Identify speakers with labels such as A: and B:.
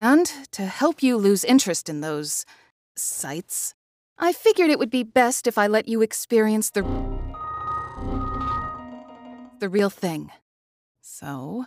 A: And to help you lose interest in those sights, I figured it would be best if I let you experience the the real thing. So,